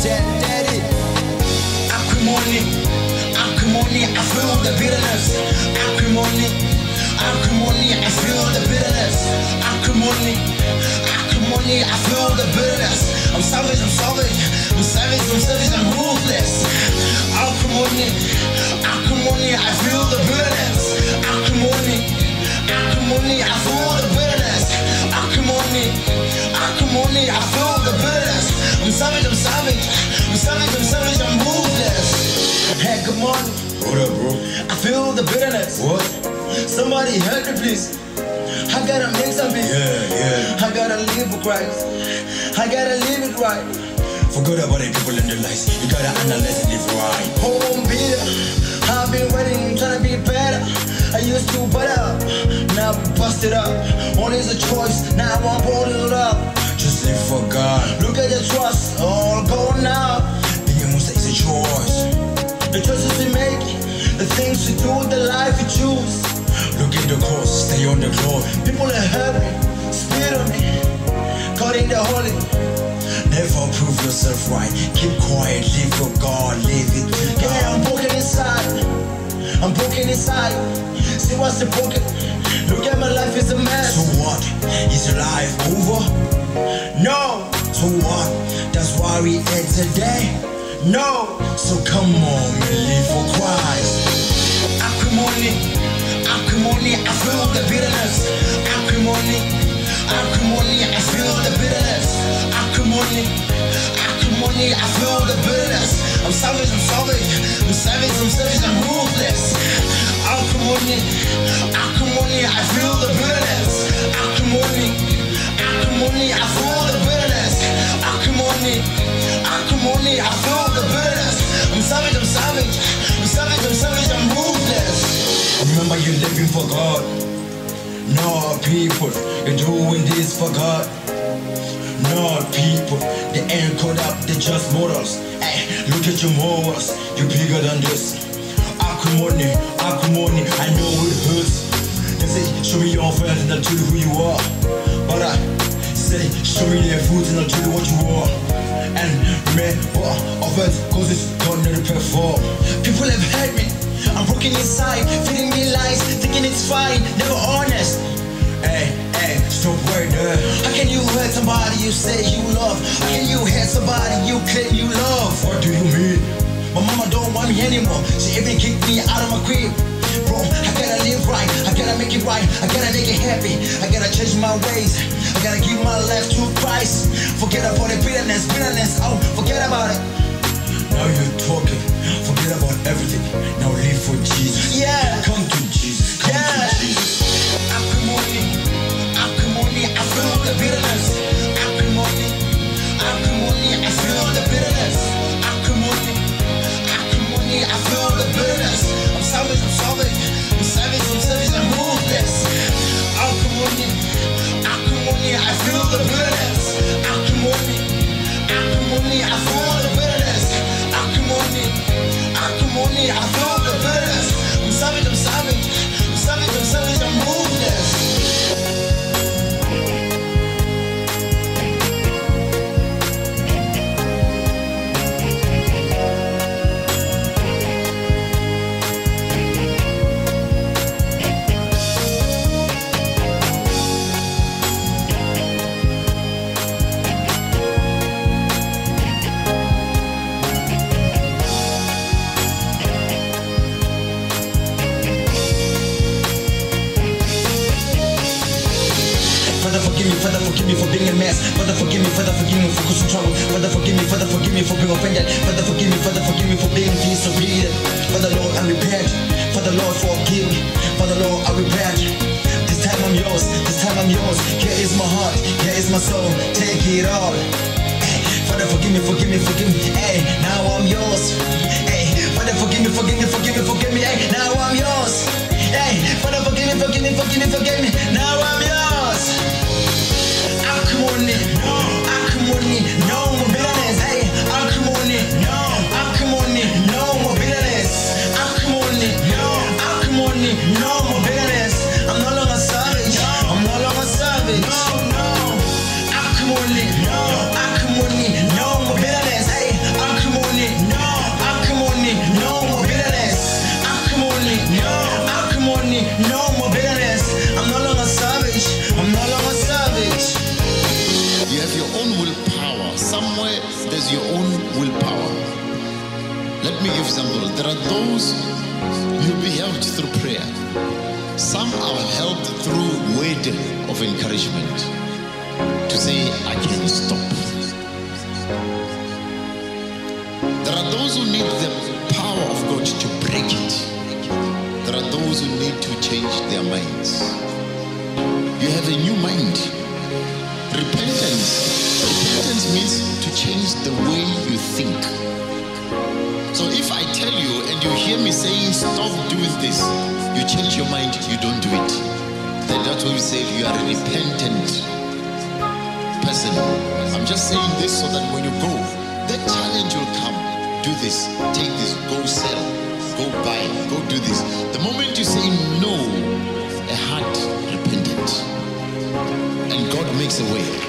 Acrimony, acrimony, I feel the bitterness. Acrimony, acrimony, I feel the bitterness. Acrimony, acrimony, I feel the bitterness. I'm savage, I'm savage, I'm savage, I'm savage, I'm ruthless. Acrimony, acrimony, I feel the bitterness. Acrimony, acrimony, I feel the bitterness. Acrimony, acrimony, I feel the bitterness. I'm savage, I'm savage, savage, I'm savage, I'm ruthless. Hey, good morning. What up, bro? I feel the bitterness. What? Somebody help me, please. I gotta make something. Yeah, yeah. I gotta live for Christ. I gotta live it right. Forget about the people in your life. You gotta analyze and live right. Home bitter. I've been waiting, trying to be better. I used to butt up, now I busted up. One is a choice, now I'm holding it up. On the globe. People are hurting, spit on me, caught in the holy. Never prove yourself right. Keep quiet, live for God, live it Yeah, I'm broken inside. I'm broken inside. See what's the broken? Look at my life is a mess. So what? Is life over? No, So what? That's why we here today. no. So come on, we live for Christ. Acrimony, I feel the bitterness. Acrimony, acrimony, I feel the bitterness. I'm savage, I'm savage, I'm savage, I'm savage, I'm ruthless. Acrimony, acrimony, I feel the bitterness. Acrimony, acrimony, I feel the bitterness. Acrimony, acrimony, I feel the bitterness. I'm savage, I'm savage, I'm savage, I'm savage, I'm ruthless. Remember you're living for God. Not people, you're doing this for God. Not people, they ain't caught up, they just mortals. Hey, look at your morals, you're bigger than this. Acrimony, acrimony, I know it hurts. They say, show me your friends and I'll tell you who you are. But I say, show me their fruits and I'll tell you what you are. And remember, offense causes God never perform. People have hurt me. Broken inside, feeding me lies, thinking it's fine, never honest. Hey, hey, stop right there. How can you hurt somebody you say you love? How can you hurt somebody you claim you love? What do you mean? My mama don't want me anymore. She even kicked me out of my crib. Bro, I gotta live right. I gotta make it right. I gotta make it happy. I gotta change my ways. I gotta give my life to Christ. Forget about the bitterness, bitterness. Oh, forget about it. The bitterness. Forgive me, Father, forgive me for being a mess. Father, forgive me, Father, forgive me for causing trouble. Father, forgive me, Father, forgive me for being offended. Father, forgive me, Father, forgive me for being disobedient. Father, Lord, I repent. Father, Lord, forgive me. Father, Lord, I repent. This time I'm yours, this time I'm yours. Here is my heart, here is my soul. Take it all. Father, forgive me, forgive me, forgive me. Hey, now I'm yours. Hey, Father, forgive me, forgive me, let me give example. There are those you'll be helped through prayer. Some are helped through word of encouragement to say, I can stop. There are those who need the power of God to break it. There are those who need to change their minds. You have a new mind. Repentance. Repentance means to change the way think. So if I tell you and you hear me saying stop doing this, you change your mind, you don't do it. Then that's what we say you are a repentant person. I'm just saying this so that when you go, that challenge will come. Do this, take this, go sell, go buy, go do this. The moment you say no, a heart repentant. And God makes a way.